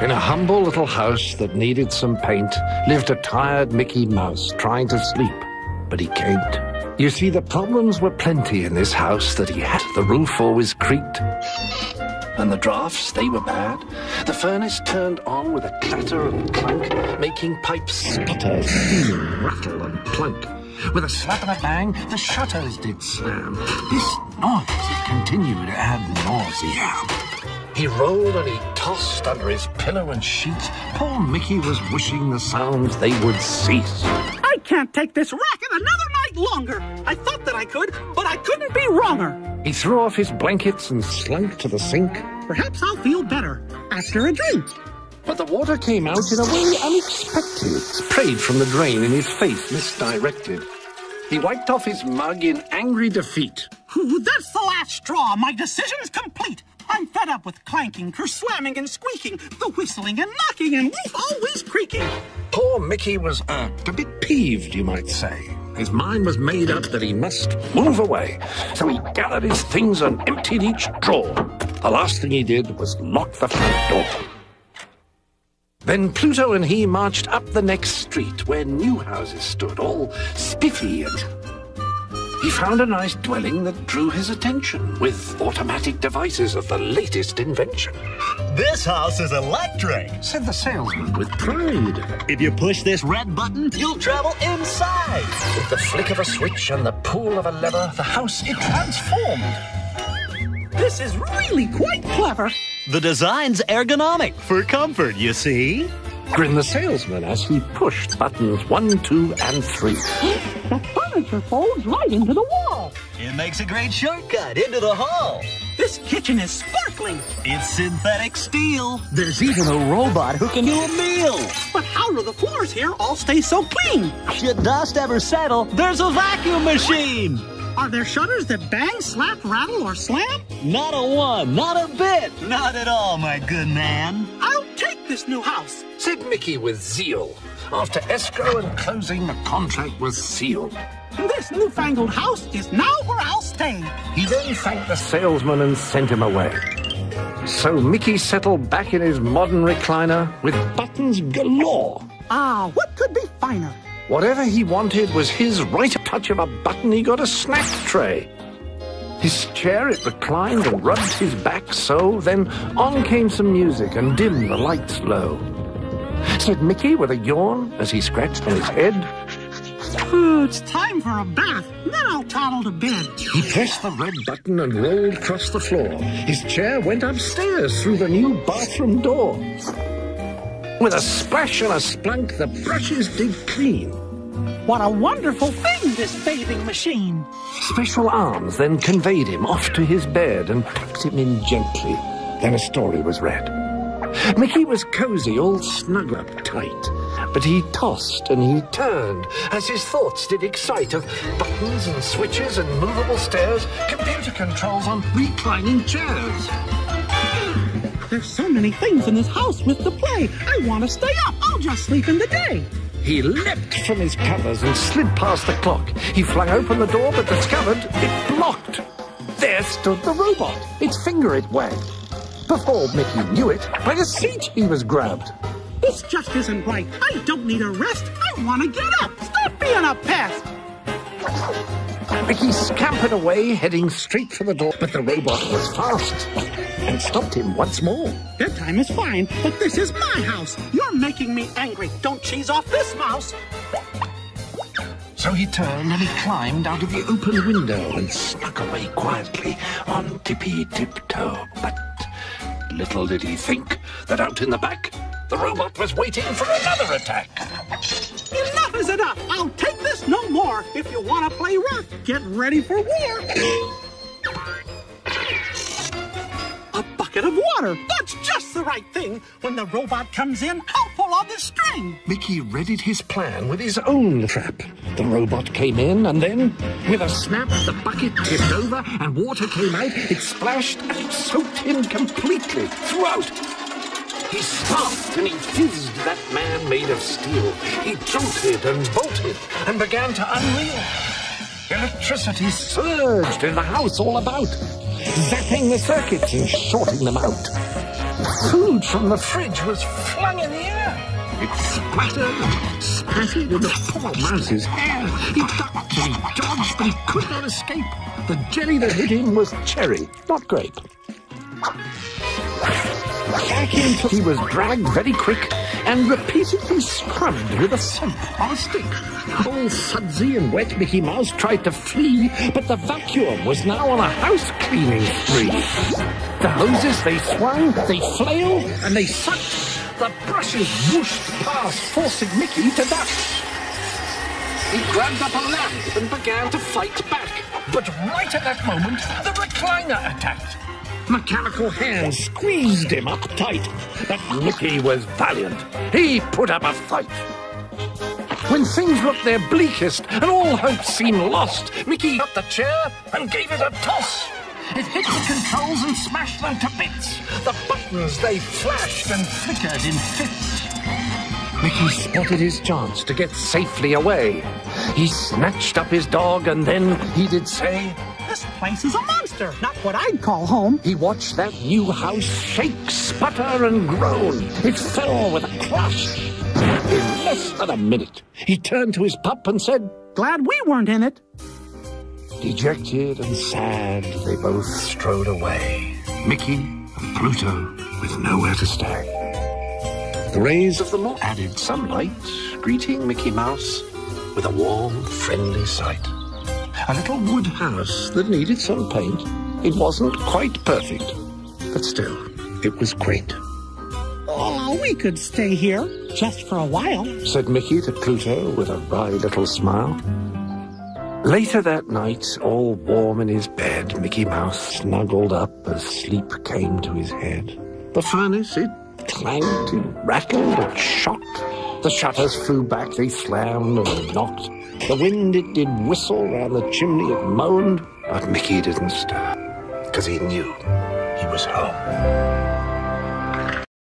In a humble little house that needed some paint lived a tired Mickey Mouse trying to sleep, but he can't. You see, the problems were plenty in this house that he had. The roof always creaked, and the drafts, they were bad. The furnace turned on with a clatter and clunk, making pipes sputter, rattle, and plunk. With a slap and a bang, the shutters did slam. This noise, continued to ad nauseam. He rolled and he tossed under his pillow and sheets. Poor Mickey was wishing the sounds they would cease. I can't take this racket another night longer. I thought that I could, but I couldn't be wronger. He threw off his blankets and slunk to the sink. Perhaps I'll feel better after a drink. But the water came out in a way unexpected, sprayed from the drain in his face, misdirected. He wiped off his mug in angry defeat. That's the last straw. My decision's complete. I'm fed up with clanking, kerslamming and squeaking, the whistling and knocking, and roof always creaking. Poor Mickey was irked, a bit peeved, you might say. His mind was made up that he must move away. So he gathered his things and emptied each drawer. The last thing he did was lock the front door. Then Pluto and he marched up the next street where new houses stood, all spiffy and he found a nice dwelling that drew his attention, with automatic devices of the latest invention. This house is electric, said the salesman with pride. If you push this red button, you'll travel inside. With the flick of a switch and the pull of a lever, the house it transformed. This is really quite clever. The design's ergonomic for comfort, you see grinned the salesman as he pushed buttons one, two, and three. the furniture folds right into the wall. It makes a great shortcut into the hall. This kitchen is sparkling. It's synthetic steel. There's even a robot who can do a meal. But how do the floors here all stay so clean? Should dust ever settle, there's a vacuum machine. Are there shutters that bang, slap, rattle, or slam? Not a one, not a bit. Not at all, my good man. I'll take this new house, said Mickey with zeal. After escrow and closing, the contract was sealed. This newfangled house is now where I'll stay. He then thanked the salesman and sent him away. So Mickey settled back in his modern recliner with buttons galore. Ah, what could be finer? Whatever he wanted was his right touch of a button, he got a snack tray. His chair, it reclined and rubbed his back so, then on came some music and dimmed the lights low. Said Mickey with a yawn as he scratched on his head. Oh, it's time for a bath. Then I'll toddle to bed. He pressed the red button and rolled across the floor. His chair went upstairs through the new bathroom door. With a splash and a splunk, the brushes did clean. What a wonderful thing, this bathing machine. Special arms then conveyed him off to his bed and tucked him in gently. Then a story was read. Mickey was cozy, all snug up tight. But he tossed and he turned as his thoughts did excite of buttons and switches and movable stairs, computer controls on reclining chairs. There's so many things in this house with to play. I want to stay up. I'll just sleep in the day. He leapt from his covers and slid past the clock. He flung open the door but discovered it blocked. There stood the robot, its finger it wagged. Before Mickey knew it, by the seat he was grabbed. This just isn't right. I don't need a rest. I want to get up. Stop being a pest. Mickey scampered away, heading straight for the door, but the robot was fast and stopped him once more. Bedtime is fine, but this is my house. You're making me angry. Don't cheese off this mouse. So he turned and he climbed out of the open window and snuck away quietly on tippy tiptoe. But little did he think that out in the back, the robot was waiting for another attack. Enough is enough. I'll take this no more. If you want to play rough, get ready for war. A bucket of water. That's just the right thing. When the robot comes in, I'll pull on the string. Mickey readied his plan with his own trap. The robot came in, and then, with a snap, the bucket tipped over, and water came out. It splashed, and it soaked him completely throughout. He stopped and he fizzed that man made of steel. He jolted and bolted and began to unreel. Electricity surged in the house all about, zapping the circuits and shorting them out. Food from the fridge was flung in the air. It splattered and spattered in the poor mouse's hair. He ducked and he dodged, but he could not escape. The jelly that hit him was cherry, not grape. Back into he was dragged very quick and repeatedly scrubbed with a soap on a stick. All sudsy and wet Mickey Mouse tried to flee, but the vacuum was now on a house cleaning spree. The hoses they swung, they flailed, and they sucked the brushes whooshed past, forcing Mickey to duck. He grabbed up a lamp and began to fight back. But right at that moment, the recliner attacked. Mechanical hands squeezed him up tight. But Mickey was valiant. He put up a fight. When things looked their bleakest and all hope seemed lost, Mickey got the chair and gave it a toss. It hit the controls and smashed them to bits. The buttons, they flashed and flickered in fits. Mickey spotted his chance to get safely away. He snatched up his dog and then he did say, This place is a monster, not what I'd call home. He watched that new house shake, sputter, and groan. It fell with a crash. In less than a minute, he turned to his pup and said, Glad we weren't in it. Dejected and sad, they both strode away. Mickey and Pluto with nowhere to stay. The rays of the moon added some light, greeting Mickey Mouse with a warm, friendly sight. A little wood house that needed some paint. It wasn't quite perfect, but still, it was quaint. Oh, we could stay here just for a while, said Mickey to Pluto with a wry little smile. Later that night, all warm in his bed, Mickey Mouse snuggled up as sleep came to his head. The furnace, it clanked, and rattled, and shocked. The shutters flew back, they slammed and knocked. The wind, it did whistle round the chimney, it moaned. But Mickey didn't stir, because he knew he was home.